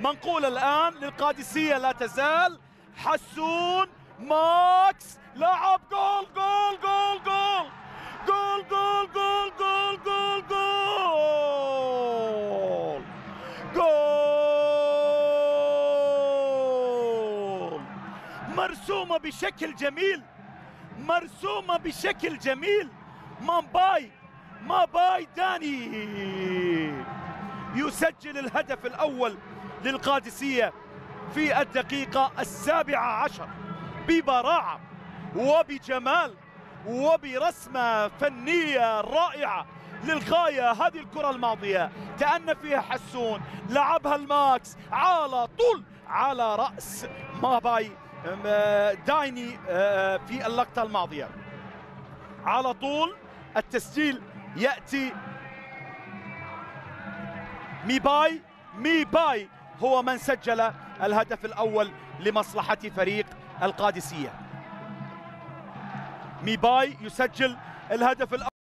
منقول الآن للقادسية لا تزال. حسون ماكس لعب جول جول جول جول. جول جول جول جول جول جول. جول. مرسومة بشكل جميل. مرسومة بشكل جميل. مامباي ماباي داني. يسجل الهدف الأول. للقادسية في الدقيقة السابعة عشر ببراعة وبجمال وبرسمة فنية رائعة للغاية. هذه الكرة الماضية تأنى فيها حسون لعبها الماكس على طول على رأس ماباي دايني آه، في اللقطة الماضية. على طول التسجيل يأتي ميباي ميباي هو من سجل الهدف الأول لمصلحة فريق القادسية. ميباي يسجل الهدف الأول.